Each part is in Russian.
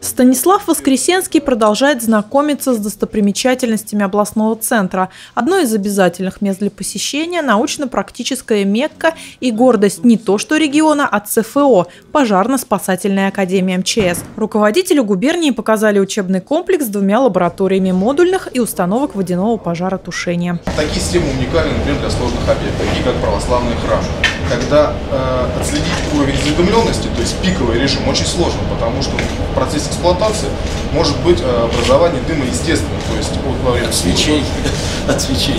Станислав Воскресенский продолжает знакомиться с достопримечательностями областного центра. Одно из обязательных мест для посещения – научно-практическая Мекка и гордость не то что региона, а ЦФО – Пожарно-спасательная академия МЧС. Руководителю губернии показали учебный комплекс с двумя лабораториями модульных и установок водяного пожаротушения. Такие системы уникальны, например, для сложных объектов, такие как православные храмы когда э, отследить уровень осведомленности, то есть пиковый режим, очень сложно, потому что в процессе эксплуатации может быть э, образование дыма естественного, то есть от, во время от свечей, от свечей.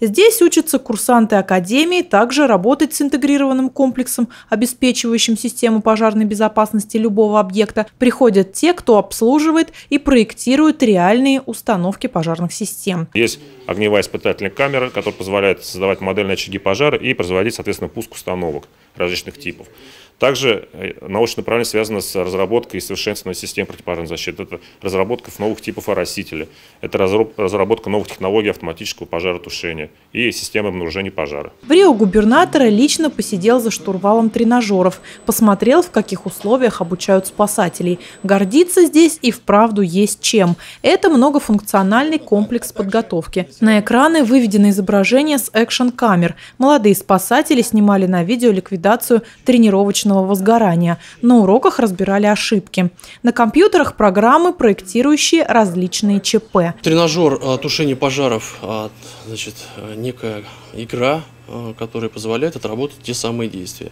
Здесь учатся курсанты Академии также работать с интегрированным комплексом, обеспечивающим систему пожарной безопасности любого объекта. Приходят те, кто обслуживает и проектирует реальные установки пожарных систем. Есть огневая испытательная камера, которая позволяет создавать модельные очаги пожара и производить, соответственно, пуск установок различных типов. Также э, научное направление связано с разработкой и совершенствованием систем противопожарной защиты. Это разработка новых типов оросителя, это разработка новых технологий автоматического пожаротушения и системы обнаружения пожара. В Рио губернатора лично посидел за штурвалом тренажеров, посмотрел, в каких условиях обучают спасателей. Гордиться здесь и вправду есть чем. Это многофункциональный комплекс подготовки. На экраны выведено изображение с экшн-камер. Молодые спасатели снимали на видео ликвидацию тренировочных точечного возгорания. На уроках разбирали ошибки. На компьютерах программы, проектирующие различные ЧП. Тренажер а, тушения пожаров, а, значит, некая игра, а, которая позволяет отработать те самые действия.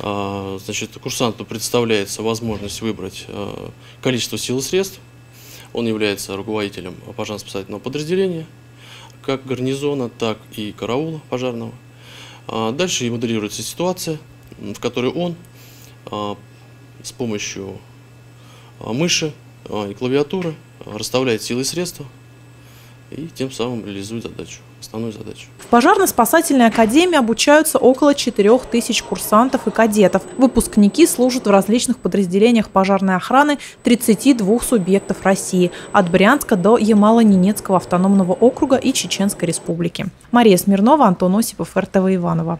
Значит, курсанту представляется возможность выбрать количество сил и средств. Он является руководителем пожарно-спасательного подразделения, как гарнизона, так и караула пожарного. Дальше и моделируется ситуация, в которой он а, с помощью а, мыши а, и клавиатуры расставляет силы и средства и тем самым реализует задачу, основную задачу. В пожарно-спасательной академии обучаются около 4000 курсантов и кадетов. Выпускники служат в различных подразделениях пожарной охраны 32 субъектов России, от Брянска до Ямало-Ненецкого автономного округа и Чеченской республики. Мария Смирнова, Антон Осипов, РТВ Иванова.